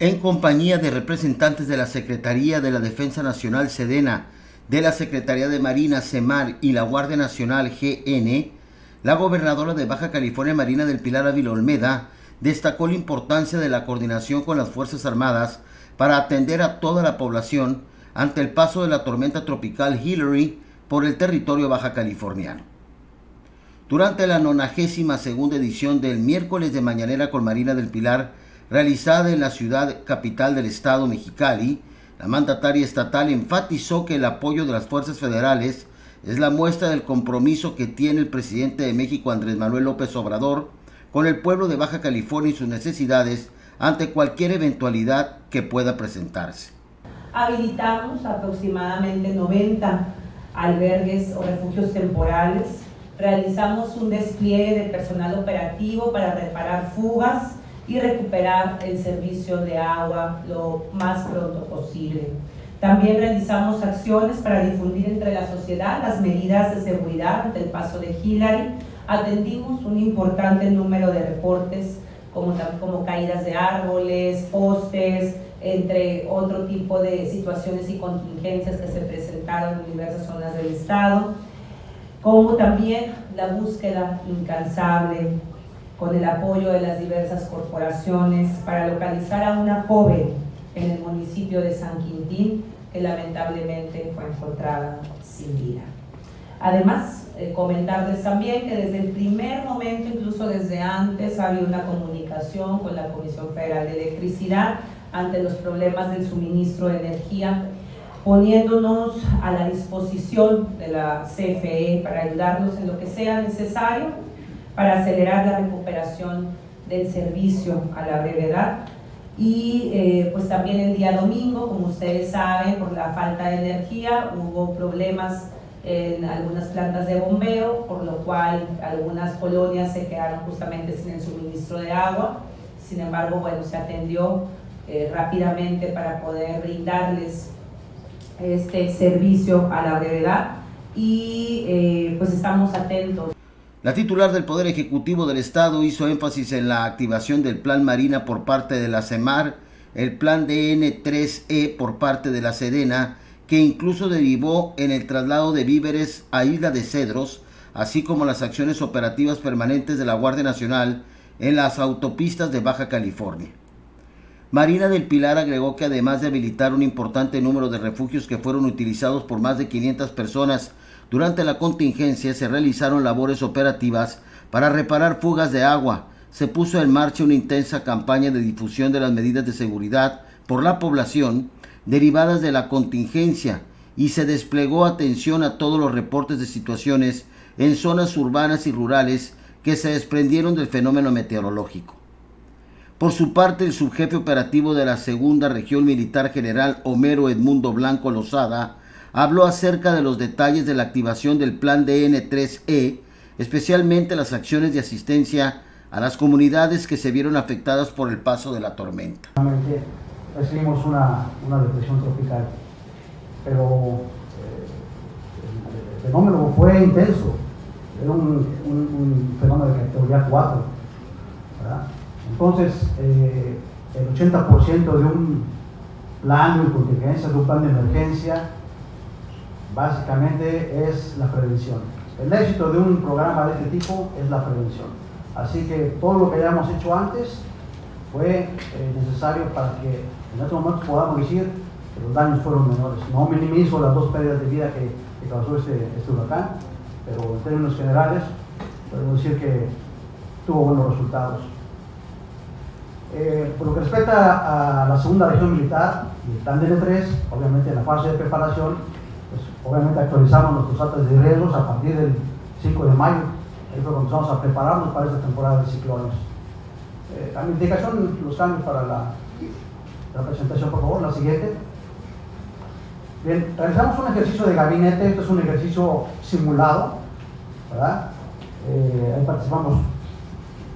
en compañía de representantes de la Secretaría de la Defensa Nacional Sedena, de la Secretaría de Marina CEMAR y la Guardia Nacional GN, la gobernadora de Baja California Marina del Pilar Ávila Olmeda destacó la importancia de la coordinación con las Fuerzas Armadas para atender a toda la población ante el paso de la tormenta tropical Hillary por el territorio baja californiano. Durante la 92 segunda edición del miércoles de Mañanera con Marina del Pilar, realizada en la ciudad capital del estado Mexicali, la mandataria estatal enfatizó que el apoyo de las fuerzas federales es la muestra del compromiso que tiene el presidente de México Andrés Manuel López Obrador con el pueblo de Baja California y sus necesidades ante cualquier eventualidad que pueda presentarse. Habilitamos aproximadamente 90 albergues o refugios temporales. Realizamos un despliegue de personal operativo para reparar fugas y recuperar el servicio de agua lo más pronto posible. También realizamos acciones para difundir entre la sociedad las medidas de seguridad ante el paso de Hillary. Atendimos un importante número de reportes como, como caídas de árboles, postes, entre otro tipo de situaciones y contingencias que se presentaron en diversas zonas del estado, como también la búsqueda incansable con el apoyo de las diversas corporaciones para localizar a una joven en el municipio de San Quintín que lamentablemente fue encontrada sin vida. Además, eh, comentarles también que desde el primer momento, incluso desde antes, había una comunicación con la Comisión Federal de Electricidad ante los problemas del suministro de energía, poniéndonos a la disposición de la CFE para ayudarnos en lo que sea necesario para acelerar la recuperación del servicio a la brevedad. Y eh, pues también el día domingo, como ustedes saben, por la falta de energía hubo problemas en algunas plantas de bombeo, por lo cual algunas colonias se quedaron justamente sin el suministro de agua. Sin embargo, bueno, se atendió eh, rápidamente para poder brindarles este servicio a la brevedad y eh, pues estamos atentos. La titular del Poder Ejecutivo del Estado hizo énfasis en la activación del Plan Marina por parte de la CEMAR, el Plan DN3E por parte de la Sedena, que incluso derivó en el traslado de víveres a Isla de Cedros, así como las acciones operativas permanentes de la Guardia Nacional en las autopistas de Baja California. Marina del Pilar agregó que además de habilitar un importante número de refugios que fueron utilizados por más de 500 personas durante la contingencia se realizaron labores operativas para reparar fugas de agua. Se puso en marcha una intensa campaña de difusión de las medidas de seguridad por la población derivadas de la contingencia y se desplegó atención a todos los reportes de situaciones en zonas urbanas y rurales que se desprendieron del fenómeno meteorológico. Por su parte, el subjefe operativo de la Segunda Región Militar General Homero Edmundo Blanco Lozada habló acerca de los detalles de la activación del plan DN3E, especialmente las acciones de asistencia a las comunidades que se vieron afectadas por el paso de la tormenta. Recibimos una, una depresión tropical, pero eh, el, fenómeno fue intenso, era un, un, fenómeno de categoría 4. Entonces, eh, el 80% de un plan de contingencia, de un plan de emergencia, básicamente es la prevención. El éxito de un programa de este tipo es la prevención. Así que todo lo que hayamos hecho antes fue eh, necesario para que en estos momentos podamos decir que los daños fueron menores. No minimizo las dos pérdidas de vida que, causó este, este, huracán, pero en términos generales podemos decir que tuvo buenos resultados. Eh, por lo que respecta a la segunda región militar el plan DN3, obviamente en la fase de preparación pues, obviamente actualizamos nuestros actas de riesgos a partir del 5 de mayo. Ahí fue cuando empezamos a prepararnos para esta temporada de ciclones. Eh, a indicación, los cambios para la, la, presentación, por favor, la siguiente. Bien, realizamos un ejercicio de gabinete, esto es un ejercicio simulado. Eh, ahí participamos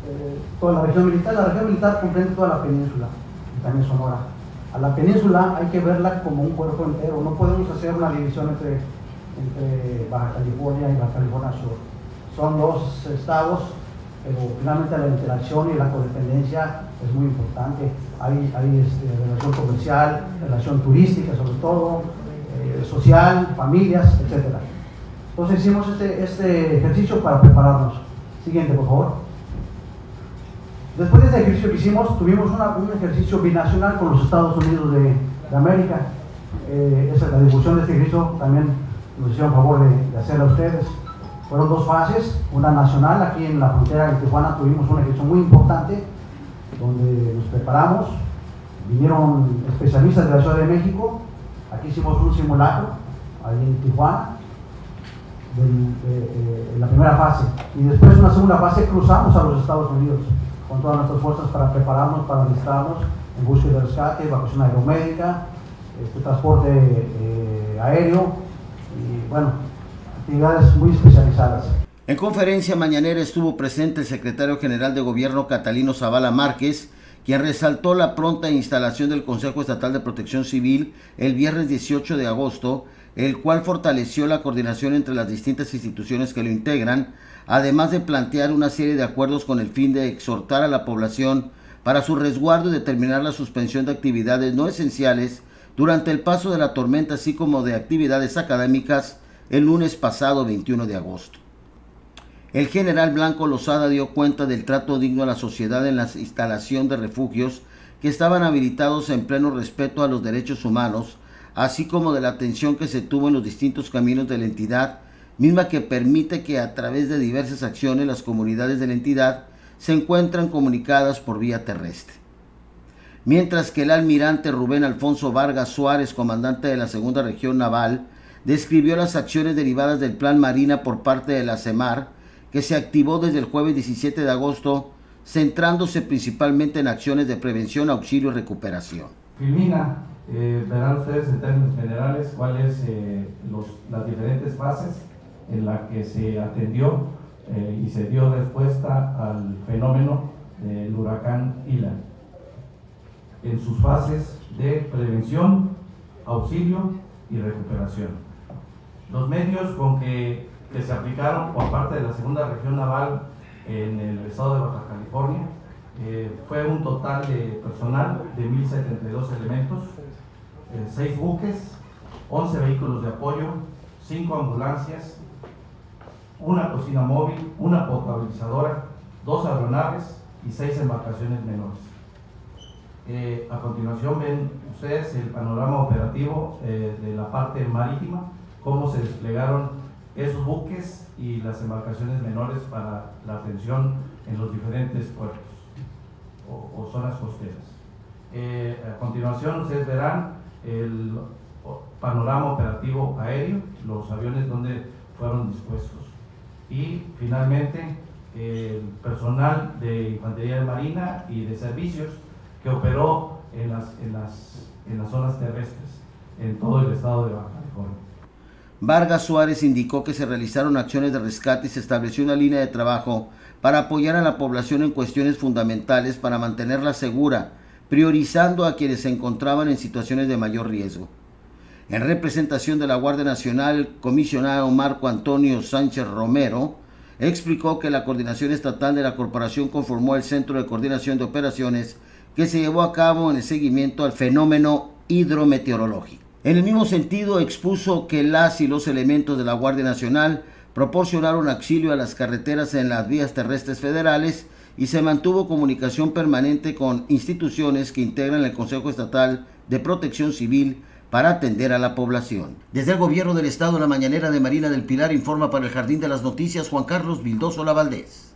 eh, toda la región militar, la región militar comprende toda la península, y también Sonora a la península hay que verla como un cuerpo entero. No podemos hacer una división entre, entre Baja California y Baja California Sur. Son dos estados, pero finalmente la interacción y la codependencia es muy importante. Hay, hay este, relación comercial, relación turística sobre todo, eh, social, familias, etc. Entonces hicimos este, este ejercicio para prepararnos. Siguiente, por favor. Después de este ejercicio que hicimos, tuvimos un ejercicio binacional con los Estados Unidos de, América. Eh, la difusión de este ejercicio también nos hicieron favor de, de a ustedes. Fueron dos fases, una nacional, aquí en la frontera de Tijuana tuvimos un ejercicio muy importante, donde nos preparamos, vinieron especialistas de la Ciudad de México, aquí hicimos un simulacro, ahí en Tijuana, en la primera fase, y después en una segunda fase cruzamos a los Estados Unidos con todas nuestras fuerzas para prepararnos, para alistarnos en búsqueda de rescate, evacuación aeromédica, este, transporte eh, aéreo, y bueno, actividades muy especializadas. En conferencia mañanera estuvo presente el secretario general de Gobierno Catalino Zavala Márquez, quien resaltó la pronta instalación del Consejo Estatal de Protección Civil el viernes 18 de agosto, el cual fortaleció la coordinación entre las distintas instituciones que lo integran, además de plantear una serie de acuerdos con el fin de exhortar a la población para su resguardo y determinar la suspensión de actividades no esenciales durante el paso de la tormenta, así como de actividades académicas el lunes pasado 21 de agosto. El general Blanco Lozada dio cuenta del trato digno a la sociedad en la instalación de refugios que estaban habilitados en pleno respeto a los derechos humanos, así como de la atención que se tuvo en los distintos caminos de la entidad, misma que permite que a través de diversas acciones las comunidades de la entidad se encuentran comunicadas por vía terrestre. Mientras que el almirante Rubén Alfonso Vargas Suárez, comandante de la Segunda Región Naval, describió las acciones derivadas del Plan Marina por parte de la CEMAR, que se activó desde el jueves 17 de agosto, centrándose principalmente en acciones de prevención, auxilio y recuperación. Filmina, eh, verán ustedes en términos generales cuáles eh, las diferentes fases en las que se atendió eh, y se dio respuesta al fenómeno del huracán Ilan. En sus fases de prevención, auxilio y recuperación. Los medios con que, se aplicaron por parte de la segunda región naval en el estado de Baja California eh, fue un total de personal de 1.072 elementos, 6 eh, buques, 11 vehículos de apoyo, 5 ambulancias, una cocina móvil, una potabilizadora, dos aeronaves y 6 embarcaciones menores. Eh, a continuación ven ustedes el panorama operativo de la parte marítima cómo se desplegaron esos buques y las embarcaciones menores para la atención en los diferentes puertos o, zonas costeras. Eh, a continuación ustedes verán el panorama operativo aéreo, los aviones donde fueron dispuestos. Y finalmente el personal de Infantería de Marina y de Servicios que operó en las, en las, en las zonas terrestres en todo el estado de Baja California. Vargas Suárez indicó que se realizaron acciones de rescate y se estableció una línea de trabajo para apoyar a la población en cuestiones fundamentales para mantenerla segura, priorizando a quienes se encontraban en situaciones de mayor riesgo. En representación de la Guardia Nacional, el comisionado Marco Antonio Sánchez Romero explicó que la coordinación estatal de la corporación conformó el Centro de Coordinación de Operaciones que se llevó a cabo en el seguimiento al fenómeno hidrometeorológico. En el mismo sentido, expuso que las y los elementos de la Guardia Nacional proporcionaron auxilio a las carreteras en las vías terrestres federales y se mantuvo comunicación permanente con instituciones que integran el Consejo Estatal de Protección Civil para atender a la población. Desde el gobierno del estado, la mañanera de Marina del Pilar informa para el Jardín de las Noticias Juan Carlos Vildoso Lavaldés.